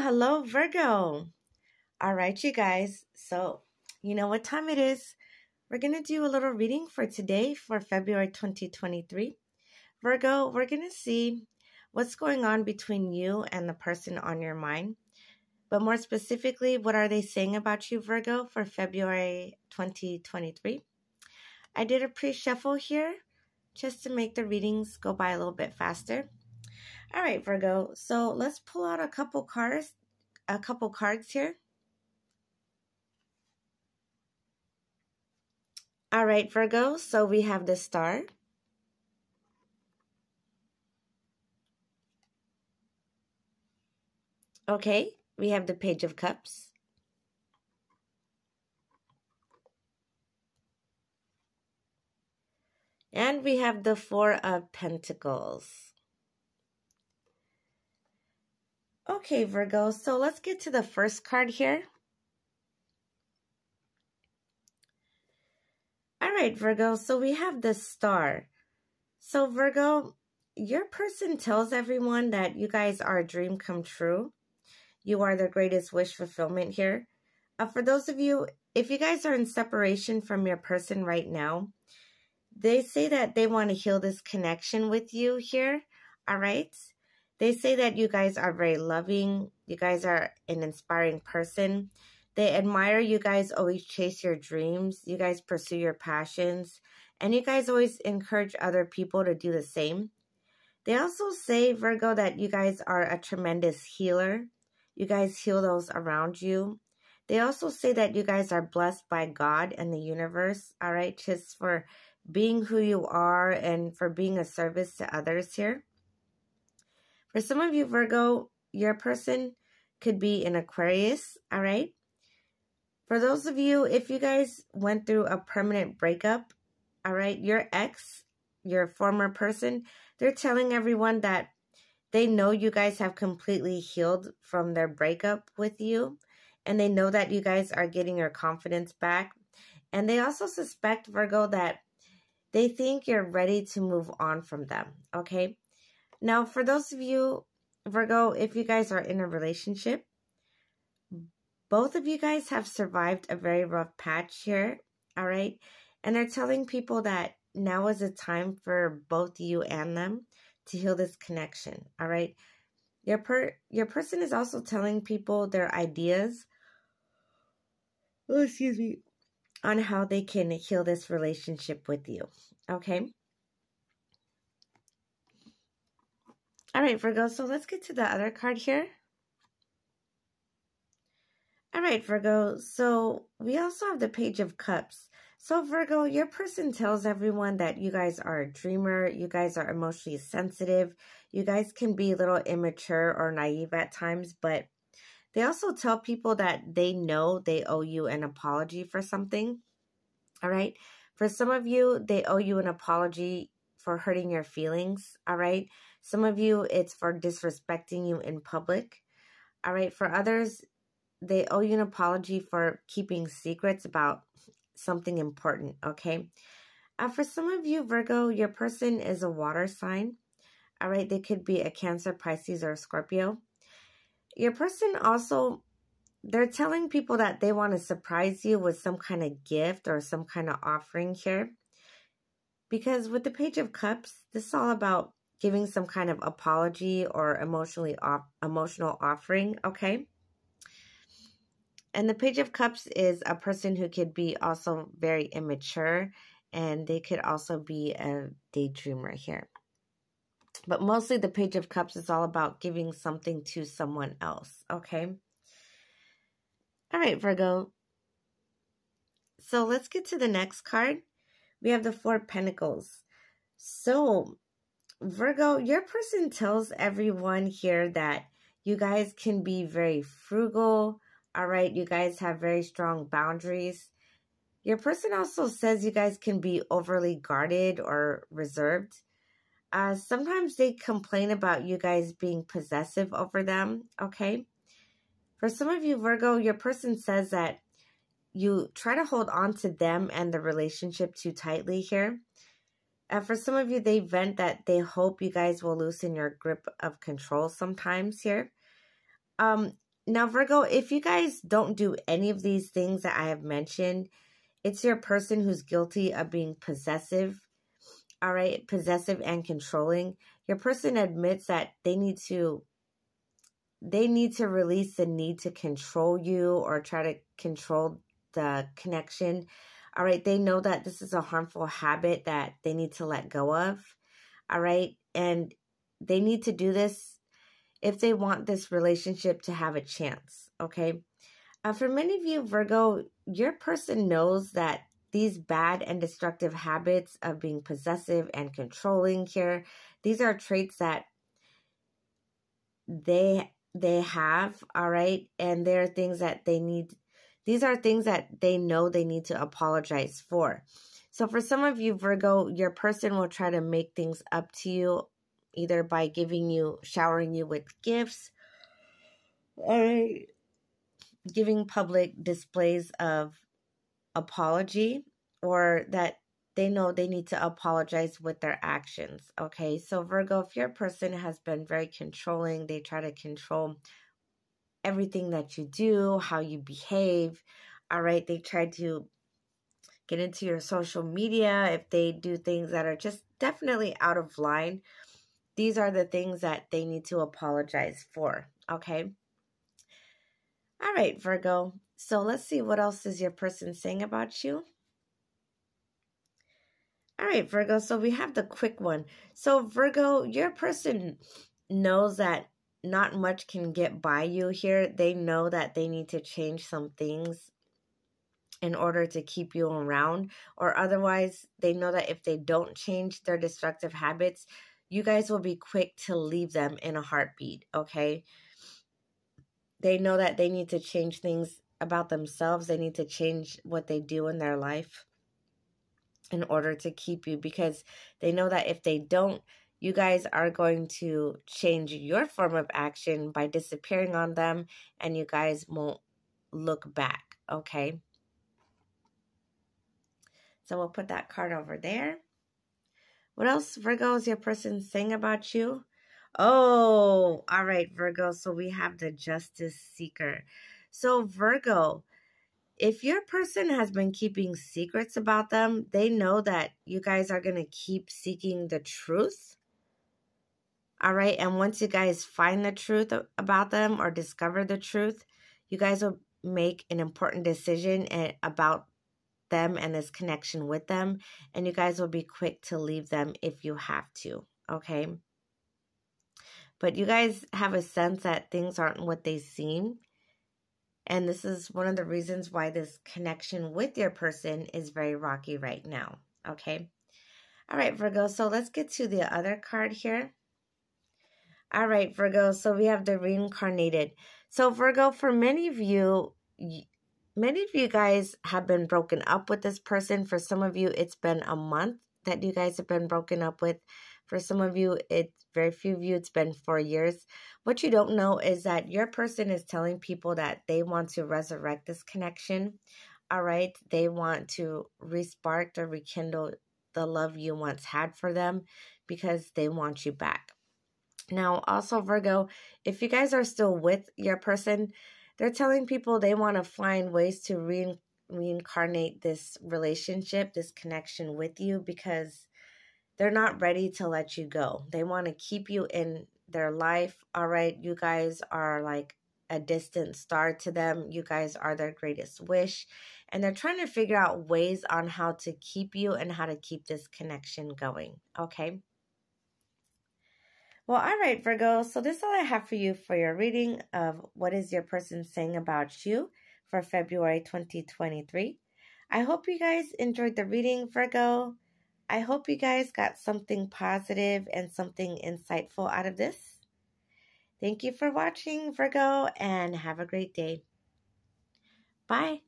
hello, Virgo. All right, you guys. So, you know what time it is. We're going to do a little reading for today for February 2023. Virgo, we're going to see what's going on between you and the person on your mind. But more specifically, what are they saying about you, Virgo, for February 2023? I did a pre shuffle here just to make the readings go by a little bit faster. All right, Virgo. So let's pull out a couple cards, a couple cards here. All right, Virgo. So we have the star. Okay, we have the page of cups. And we have the four of pentacles. Okay, Virgo, so let's get to the first card here. All right, Virgo, so we have the star. So, Virgo, your person tells everyone that you guys are a dream come true. You are the greatest wish fulfillment here. Uh, for those of you, if you guys are in separation from your person right now, they say that they want to heal this connection with you here. All right. They say that you guys are very loving. You guys are an inspiring person. They admire you guys always chase your dreams. You guys pursue your passions. And you guys always encourage other people to do the same. They also say, Virgo, that you guys are a tremendous healer. You guys heal those around you. They also say that you guys are blessed by God and the universe, all right, just for being who you are and for being a service to others here. For some of you, Virgo, your person could be an Aquarius, all right? For those of you, if you guys went through a permanent breakup, all right, your ex, your former person, they're telling everyone that they know you guys have completely healed from their breakup with you. And they know that you guys are getting your confidence back. And they also suspect, Virgo, that they think you're ready to move on from them, okay? Now, for those of you, Virgo, if you guys are in a relationship, both of you guys have survived a very rough patch here, all right? And they're telling people that now is a time for both you and them to heal this connection, all right? Your per your person is also telling people their ideas. Oh, excuse me, on how they can heal this relationship with you. Okay? All right, Virgo, so let's get to the other card here. All right, Virgo, so we also have the Page of Cups. So, Virgo, your person tells everyone that you guys are a dreamer, you guys are emotionally sensitive, you guys can be a little immature or naive at times, but they also tell people that they know they owe you an apology for something. All right. For some of you, they owe you an apology for hurting your feelings. All right. Some of you, it's for disrespecting you in public. All right. For others, they owe you an apology for keeping secrets about something important. Okay. Uh, for some of you, Virgo, your person is a water sign. All right. They could be a Cancer, Pisces, or Scorpio. Your person also, they're telling people that they want to surprise you with some kind of gift or some kind of offering here. Because with the Page of Cups, this is all about giving some kind of apology or emotionally off, emotional offering, okay? And the Page of Cups is a person who could be also very immature and they could also be a daydreamer here. But mostly the Page of Cups is all about giving something to someone else, okay? All right, Virgo. So let's get to the next card. We have the Four Pentacles. So Virgo, your person tells everyone here that you guys can be very frugal. All right. You guys have very strong boundaries. Your person also says you guys can be overly guarded or reserved. Uh, sometimes they complain about you guys being possessive over them. Okay. For some of you, Virgo, your person says that you try to hold on to them and the relationship too tightly here. And for some of you, they vent that they hope you guys will loosen your grip of control sometimes here. Um, now, Virgo, if you guys don't do any of these things that I have mentioned, it's your person who's guilty of being possessive. All right, possessive and controlling. Your person admits that they need to they need to release the need to control you or try to control the connection. All right, they know that this is a harmful habit that they need to let go of. All right, and they need to do this if they want this relationship to have a chance. Okay, uh, for many of you, Virgo, your person knows that these bad and destructive habits of being possessive and controlling here, these are traits that they they have, all right? And there are things that they need these are things that they know they need to apologize for. So for some of you Virgo, your person will try to make things up to you either by giving you showering you with gifts or giving public displays of apology or that they know they need to apologize with their actions. Okay, so Virgo, if your person has been very controlling, they try to control everything that you do, how you behave. All right, they try to get into your social media if they do things that are just definitely out of line. These are the things that they need to apologize for. Okay. All right, Virgo. So let's see what else is your person saying about you. All right, Virgo. So we have the quick one. So, Virgo, your person knows that not much can get by you here. They know that they need to change some things in order to keep you around, or otherwise, they know that if they don't change their destructive habits, you guys will be quick to leave them in a heartbeat, okay? They know that they need to change things about themselves, they need to change what they do in their life in order to keep you because they know that if they don't, you guys are going to change your form of action by disappearing on them and you guys won't look back, okay? So we'll put that card over there. What else, Virgo, is your person saying about you? Oh, all right, Virgo. So we have the justice seeker. So, Virgo, if your person has been keeping secrets about them, they know that you guys are going to keep seeking the truth. All right. And once you guys find the truth about them or discover the truth, you guys will make an important decision about them and this connection with them. And you guys will be quick to leave them if you have to. Okay. But you guys have a sense that things aren't what they seem and this is one of the reasons why this connection with your person is very rocky right now. Okay. All right, Virgo. So let's get to the other card here. All right, Virgo. So we have the reincarnated. So, Virgo, for many of you, many of you guys have been broken up with this person. For some of you, it's been a month that you guys have been broken up with. For some of you, it's very few of you, it's been four years. What you don't know is that your person is telling people that they want to resurrect this connection. All right. They want to respark or rekindle the love you once had for them because they want you back. Now, also, Virgo, if you guys are still with your person, they're telling people they want to find ways to re- reincarnate this relationship, this connection with you because they're not ready to let you go. They want to keep you in their life. All right, you guys are like a distant star to them. You guys are their greatest wish. And they're trying to figure out ways on how to keep you and how to keep this connection going. Okay. Well, all right, Virgo. So this is all I have for you for your reading of what is your person saying about you for February 2023. I hope you guys enjoyed the reading, Virgo. I hope you guys got something positive and something insightful out of this. Thank you for watching, Virgo, and have a great day. Bye.